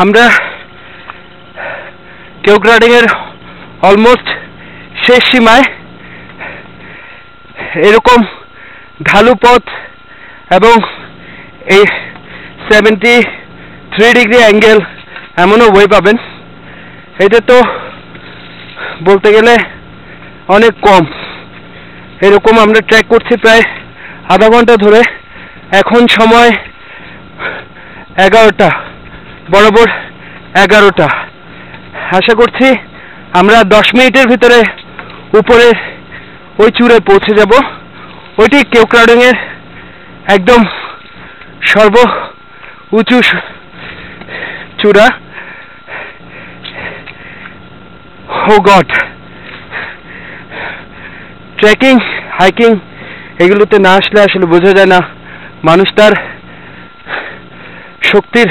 আমরা কেউক্রাডিংয়ের অলমোস্ট শেষ সীমায় এরকম ঢালু পথ এবং এই সেভেন্টি থ্রি ডিগ্রি অ্যাঙ্গেল এমনও বই পাবেন। এটা তো বলতে গেলে অনেক কম। এরকম আমরা ট্র্যাক করছি প্রায় আধা ঘণ্টা ধরে। এখন সময় এগারোটা। বরাবর এগারোটা। আশা করছি আমরা দশ মিনিটের ভিতরে উপরে ওই চূড়ে পৌঁছে যাব। ওইটি কেউক্রাডিংয়ের একদম সর্ব উঁচু চূড়া। ও গড ট্রেকিং হাইকিং এগুলোতে না আসলে আসলে বোঝা যায় না। মানুষ তার শক্তির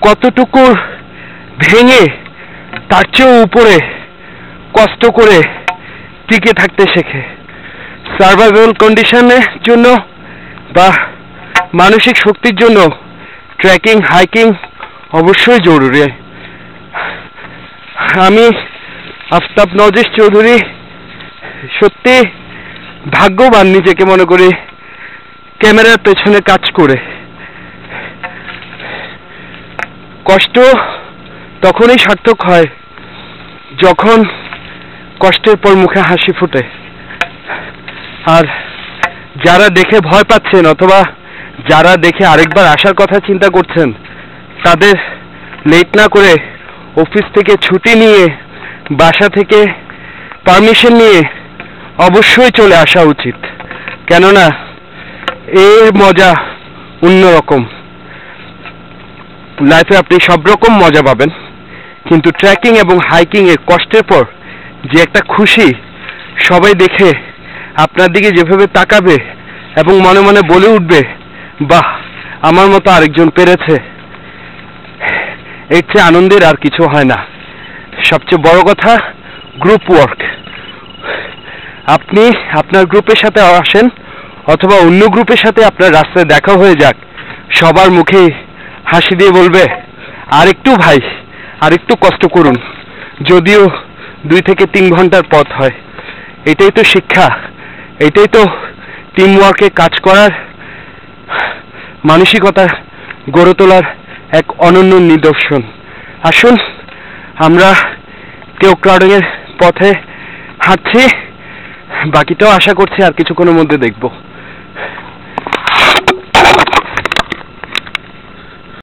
কতটুকু ভেঙে তার চেয়েও উপরে কষ্ট করে টিকে থাকতে শেখে। সার্ভাইভাল কন্ডিশনের জন্য বা মানসিক শক্তির জন্য ট্রেকিং হাইকিং অবশ্যই জরুরি। আমি আফতাব নজির চৌধুরী সত্যি ভাগ্যবান নিজেকে মনে করি, ক্যামেরার পেছনে কাজ করে। কষ্ট তখনই সার্থক হয়, যখন কষ্টের পর মুখে হাসি ফোটে। আর যারা দেখে ভয় পাচ্ছেন অথবা যারা দেখে আরেকবার আসার কথা চিন্তা করছেন, তাদের লেট না করে অফিস থেকে ছুটি নিয়ে, বাসা থেকে পারমিশন নিয়ে অবশ্যই চলে আসা উচিত। কেননা এর মজা অন্যরকম। লাইফে আপনি সব রকম মজা পাবেন, কিন্তু ট্রেকিং এবং হাইকিং এর কষ্টের পর যে একটা খুশি সবাই দেখে আপনার দিকে যেভাবে তাকাবে এবং মনে মনে বলে উঠবে, বাহ, আমার মতো আরেকজন পেরেছে। এর চেয়ে আনন্দের আর কিছু হয় না। সবচেয়ে বড় কথা গ্রুপ ওয়ার্ক আপনি আপনার গ্রুপের সাথে আসেন অথবা অন্য গ্রুপের সাথে আপনার রাস্তায় দেখা হয়ে যাক, সবার মুখে হাসি দিয়ে বলবে, আর একটু ভাই, আর একটু কষ্ট করুন। যদিও দুই থেকে তিন ঘণ্টার পথ হয়। এটাই তো শিক্ষা, এটাই তো টিম ওয়ার্কে কাজ করার মানসিকতা গড়ে তোলার এক অনন্য নিদর্শন। আসুন, আমরা কেউ ক্রাউডিংয়ের পথে হাঁটছি, বাকিটাও আশা করছি আর কিছুক্ষণের মধ্যে দেখব।